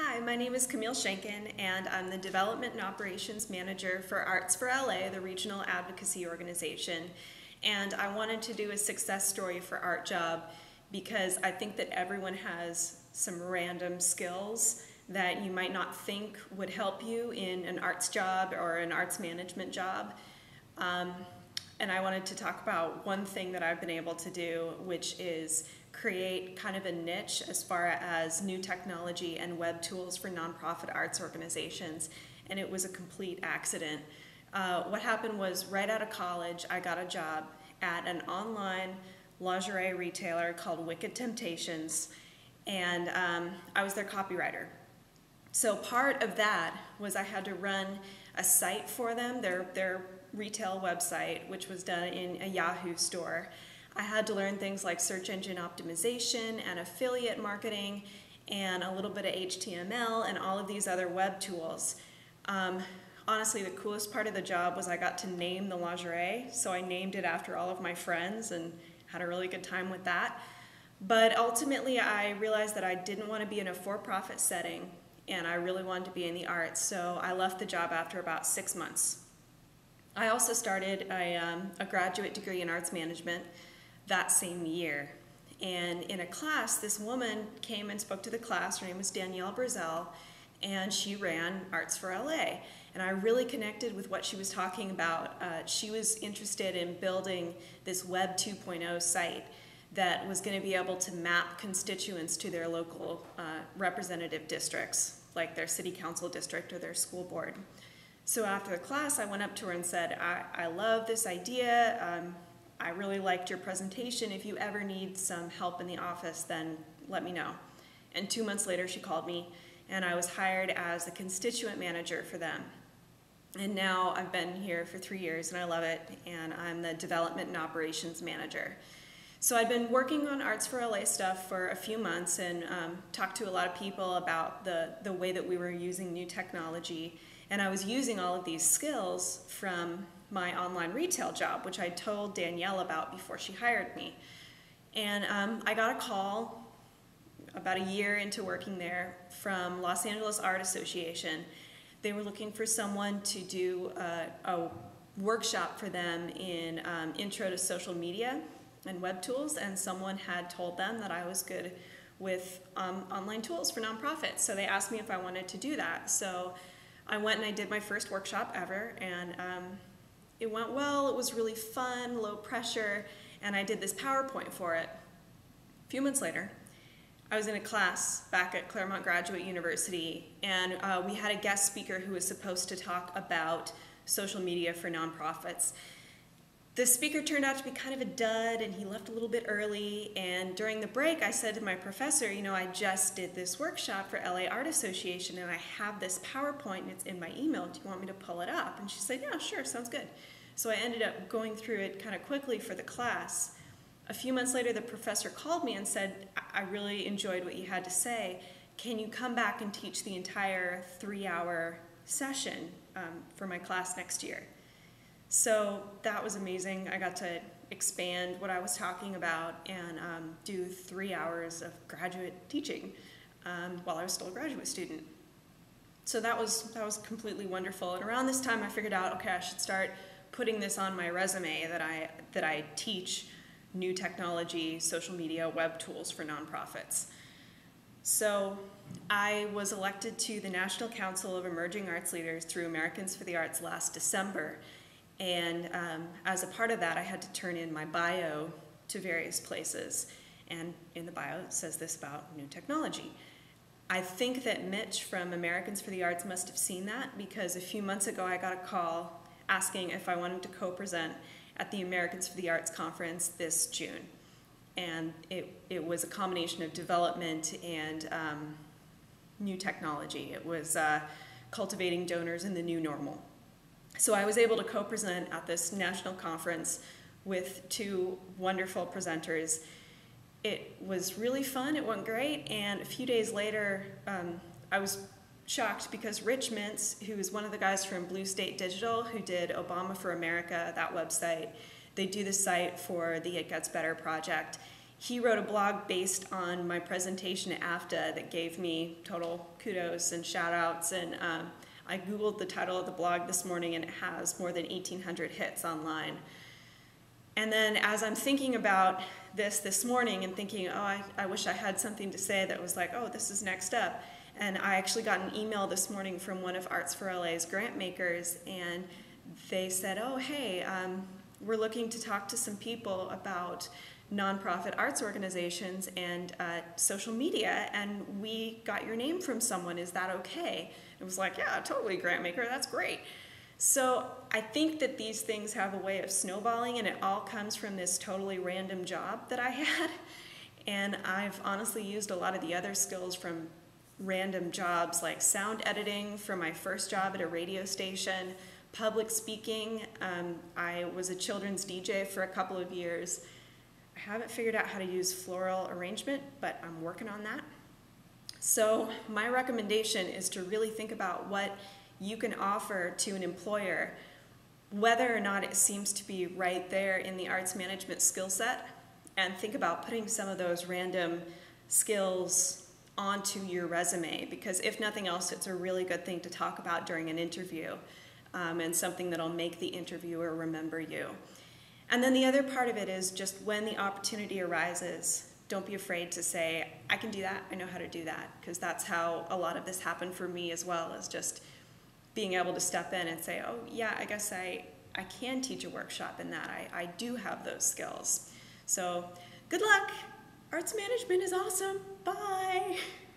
Hi, my name is Camille Schenkkan, and I'm the Development and Operations Manager for Arts for LA, the regional advocacy organization. And I wanted to do a success story for Art Job because I think that everyone has some random skills that you might not think would help you in an arts job or an arts management job. Um, and I wanted to talk about one thing that I've been able to do, which is create kind of a niche as far as new technology and web tools for nonprofit arts organizations, and it was a complete accident. Uh, what happened was right out of college, I got a job at an online lingerie retailer called Wicked Temptations, and um, I was their copywriter. So part of that was I had to run a site for them, their, their retail website, which was done in a Yahoo store. I had to learn things like search engine optimization and affiliate marketing and a little bit of HTML and all of these other web tools. Um, honestly, the coolest part of the job was I got to name the lingerie, so I named it after all of my friends and had a really good time with that. But ultimately, I realized that I didn't want to be in a for profit setting and I really wanted to be in the arts, so I left the job after about six months. I also started a, um, a graduate degree in arts management that same year. And in a class, this woman came and spoke to the class. Her name was Danielle Brazell, and she ran Arts for LA. And I really connected with what she was talking about. Uh, she was interested in building this Web 2.0 site that was going to be able to map constituents to their local uh, representative districts, like their city council district or their school board. So after the class, I went up to her and said, I, I love this idea. Um, I really liked your presentation. If you ever need some help in the office, then let me know. And two months later, she called me, and I was hired as the constituent manager for them. And now I've been here for three years, and I love it, and I'm the development and operations manager. So I'd been working on Arts for LA stuff for a few months and um, talked to a lot of people about the, the way that we were using new technology. And I was using all of these skills from my online retail job, which I told Danielle about before she hired me. And um, I got a call about a year into working there from Los Angeles Art Association. They were looking for someone to do a, a workshop for them in um, intro to social media and web tools, and someone had told them that I was good with um, online tools for nonprofits. So they asked me if I wanted to do that. So I went and I did my first workshop ever, and um, it went well, it was really fun, low pressure, and I did this PowerPoint for it. A few months later, I was in a class back at Claremont Graduate University, and uh, we had a guest speaker who was supposed to talk about social media for nonprofits. The speaker turned out to be kind of a dud, and he left a little bit early. And during the break, I said to my professor, You know, I just did this workshop for LA Art Association, and I have this PowerPoint, and it's in my email. Do you want me to pull it up? And she said, Yeah, sure, sounds good. So I ended up going through it kind of quickly for the class. A few months later, the professor called me and said, I really enjoyed what you had to say. Can you come back and teach the entire three hour session um, for my class next year? So that was amazing. I got to expand what I was talking about and um, do three hours of graduate teaching um, while I was still a graduate student. So that was that was completely wonderful. And around this time, I figured out, okay, I should start putting this on my resume that I that I teach new technology, social media, web tools for nonprofits. So I was elected to the National Council of Emerging Arts Leaders through Americans for the Arts last December. And um, as a part of that, I had to turn in my bio to various places. And in the bio, it says this about new technology. I think that Mitch from Americans for the Arts must have seen that because a few months ago I got a call asking if I wanted to co present at the Americans for the Arts conference this June. And it, it was a combination of development and um, new technology. It was uh, cultivating donors in the new normal. So I was able to co-present at this national conference with two wonderful presenters. It was really fun, it went great, and a few days later, um, I was shocked because Rich Mintz, who is one of the guys from Blue State Digital, who did Obama for America, that website, they do the site for the It Gets Better project, he wrote a blog based on my presentation at AFTA that gave me total kudos and shout outs. And um, I Googled the title of the blog this morning and it has more than 1,800 hits online. And then as I'm thinking about this this morning and thinking, oh, I, I wish I had something to say that was like, oh, this is next up. And I actually got an email this morning from one of Arts for LA's grant makers, and they said, oh, hey, um, we're looking to talk to some people about nonprofit arts organizations and uh, social media, and we got your name from someone. Is that okay? It was like, yeah, totally, grant maker. That's great. So I think that these things have a way of snowballing, and it all comes from this totally random job that I had. And I've honestly used a lot of the other skills from random jobs, like sound editing for my first job at a radio station, public speaking. Um, I was a children's DJ for a couple of years. I haven't figured out how to use floral arrangement, but I'm working on that. So my recommendation is to really think about what you can offer to an employer, whether or not it seems to be right there in the arts management skill set, and think about putting some of those random skills onto your resume because if nothing else, it's a really good thing to talk about during an interview um, and something that'll make the interviewer remember you. And then the other part of it is just when the opportunity arises, don't be afraid to say, I can do that, I know how to do that, because that's how a lot of this happened for me as well, is just being able to step in and say, oh, yeah, I guess I, I can teach a workshop in that. I, I do have those skills. So good luck. Arts management is awesome. Bye.